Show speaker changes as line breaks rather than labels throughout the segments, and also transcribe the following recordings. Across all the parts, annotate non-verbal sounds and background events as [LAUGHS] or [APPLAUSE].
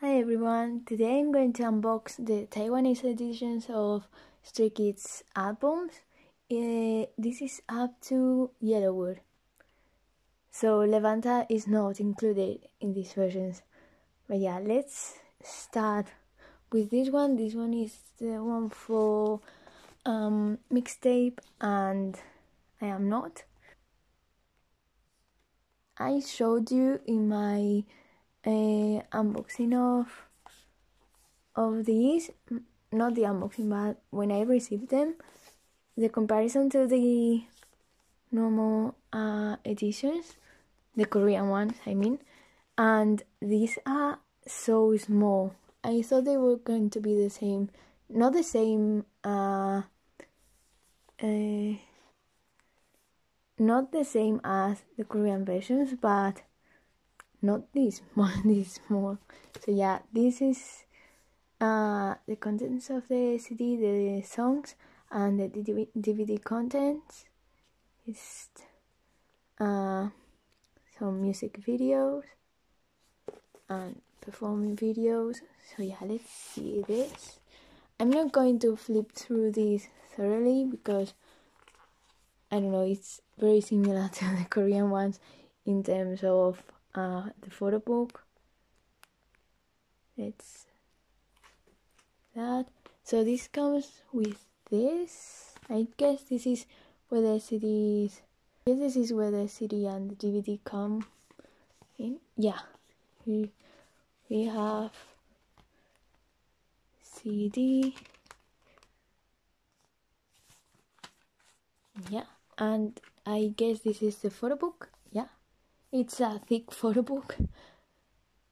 Hi everyone, today I'm going to unbox the Taiwanese editions of Stray Kids albums. Uh, this is up to Yellow Wood. So Levanter is not included in these versions. But yeah, let's start with this one. This one is the one for um, mixtape and I am not. I showed you in my uh, unboxing of of these not the unboxing but when I received them the comparison to the normal uh, editions the Korean ones I mean and these are so small. I thought they were going to be the same not the same uh, uh, not the same as the Korean versions but not this [LAUGHS] small this more. So yeah this is uh the contents of the cd the songs and the dvd contents. Is uh some music videos and performing videos. So yeah let's see this. I'm not going to flip through these thoroughly because i don't know it's very similar [LAUGHS] to the korean ones in terms of uh, the photo book. It's that. So this comes with this. I guess this is where the CDs I guess this is where the CD and the DVD come in. Yeah. We, we have CD yeah. And I guess this is the photo book it's a thick photo book.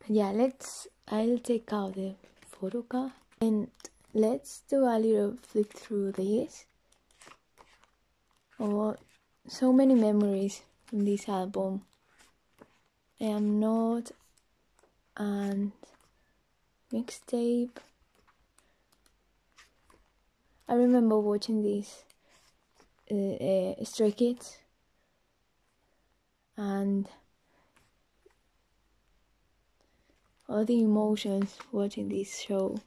Yeah let's i'll take out the photo card and let's do a little flip through this. Oh so many memories in this album. I am not and mixtape. I remember watching this uh, uh, stray kids and all the emotions watching this show.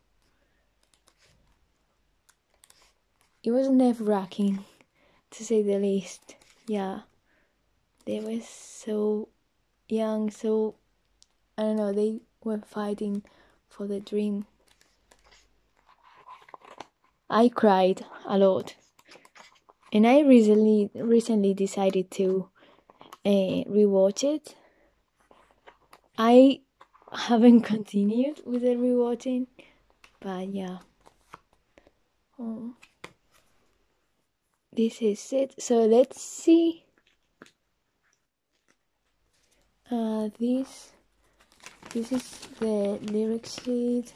It was nerve wracking, to say the least. Yeah, they were so young, so I don't know, they were fighting for the dream. I cried a lot, and I recently recently decided to uh, rewatch it. I haven't [LAUGHS] continued with the rewatching, but yeah. Oh. This is it. So let's see. Uh, this this is the lyric sheet,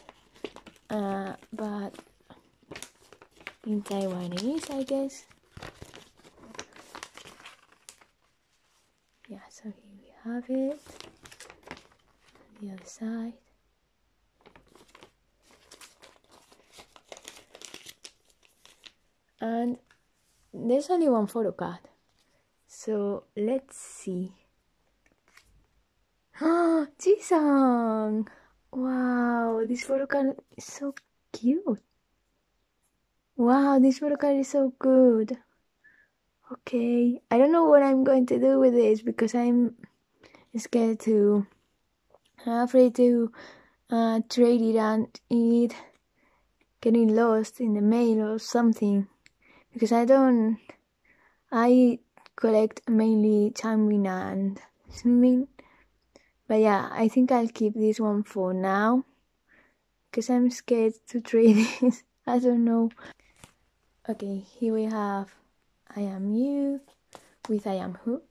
uh, but in Taiwanese, I guess. Yeah, so here we have it the other side. And there's only one photo card. So let's see. [GASPS] Jisung! Wow, this photo card is so cute. Wow, this photo card is so good. Okay, I don't know what I'm going to do with this because I'm scared to afraid to uh, trade it and it getting lost in the mail or something because I don't. I collect mainly Changbin and Seungmin, but yeah, I think I'll keep this one for now because I'm scared to trade [LAUGHS] it. I don't know. Okay, here we have I am you with I am who.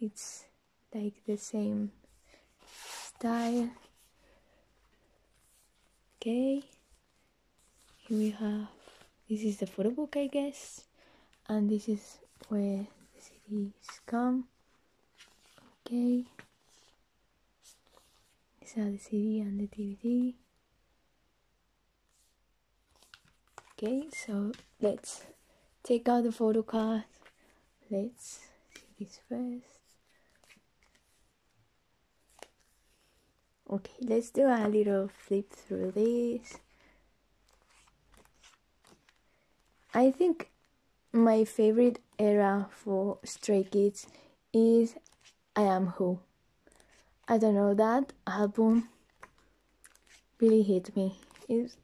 It's like the same style. Okay. Here we have this is the photo book I guess. And this is where the CDs come. Okay. These are the CD and the DVD okay so let's take out the photo card. Let's see this first Okay, let's do a little flip through this. I think my favorite era for Stray Kids is I Am Who. I don't know, that album really hit me. It's,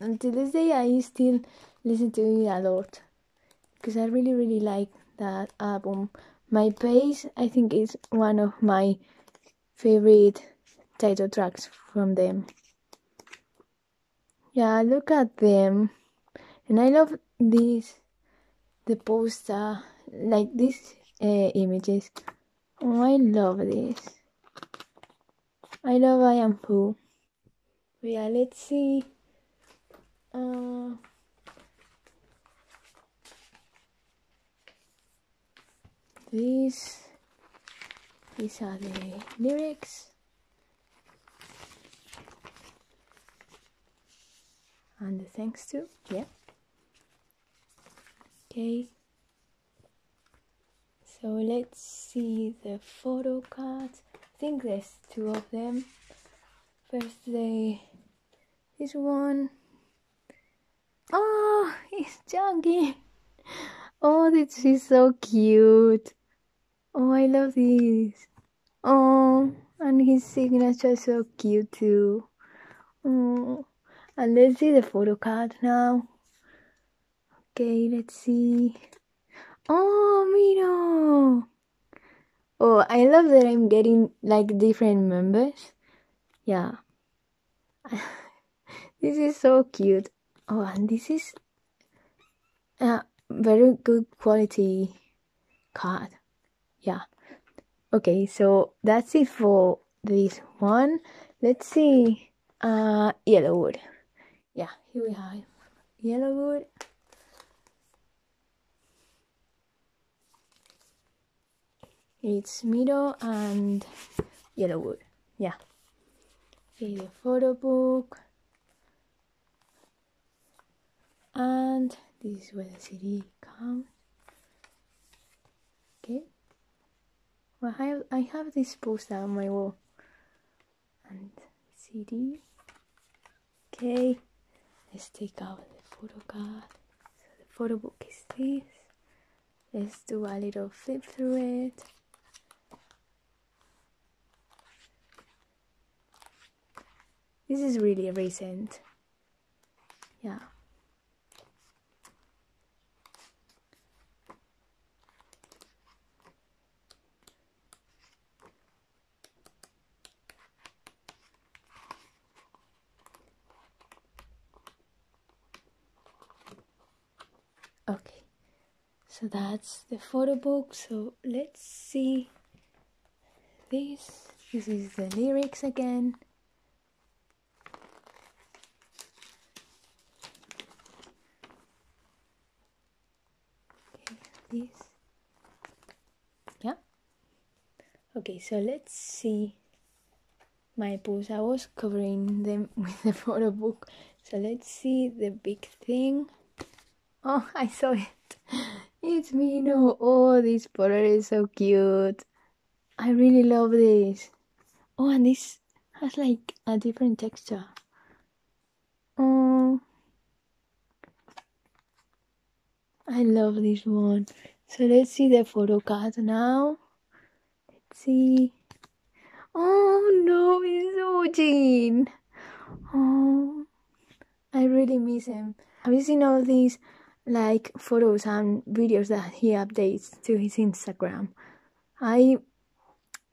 until this day, I still listen to it a lot because I really, really like that album. My Pace, I think, is one of my favorite title tracks from them. Yeah, look at them. And I love this, the poster, like these uh, images. Oh, I love this. I love I Am Who. Yeah, let's see. Uh, these these are the lyrics. And the thanks to yeah. Okay. So let's see the photo cards. I think there's two of them. First the this one. Oh [LAUGHS] it's Jeongin oh this is so cute Oh, I love this. Oh, and his signature is so cute too. Oh, and let's see the photo card now. Okay, let's see. Oh, Miro. Oh, I love that I'm getting like different members. Yeah. [LAUGHS] this is so cute. Oh, and this is a very good quality card yeah. Okay so that's it for this one. Let's see uh Yellow Wood yeah here we have Yellow Wood it's Miroh and Yellow Wood yeah. Okay the photo book. And this is where the cd comes okay well, I have, I have this poster on my wall and CD. Okay, let's take out the photo card. So the photo book is this. Let's do a little flip through it. This is really recent. Yeah. Okay. So that's the photo book. So let's see this. This is the lyrics again. Okay this. Yeah. Okay so let's see. My pose i was covering them [LAUGHS] with the photo book. So let's see the big thing Oh, [LAUGHS] I saw it. It's Minho. Oh, this border is so cute. I really love this. Oh, and this has like a different texture. Oh, I love this one. So let's see the photo card now. Let's see. Oh no, it's Woojin. Oh, I really miss him. Have you seen all these like photos and videos that he updates to his Instagram. I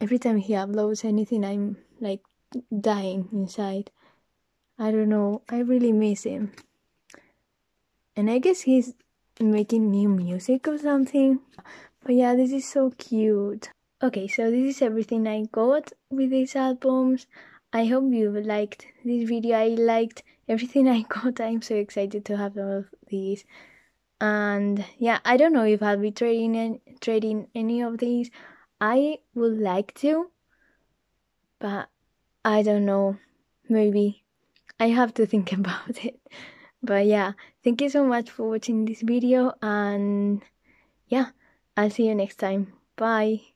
every time he uploads anything I'm like dying inside. I don't know, I really miss him. And I guess he's making new music or something. But yeah, this is so cute. Okay, so this is everything I got with these albums. I hope you liked this video. I liked everything I got. [LAUGHS] I'm so excited to have all of these and yeah i don't know if i'll be trading in, trading any of these. I would like to but i don't know. Maybe i have to think [LAUGHS] about it. But yeah thank you so much for watching this video and yeah i'll see you next time. Bye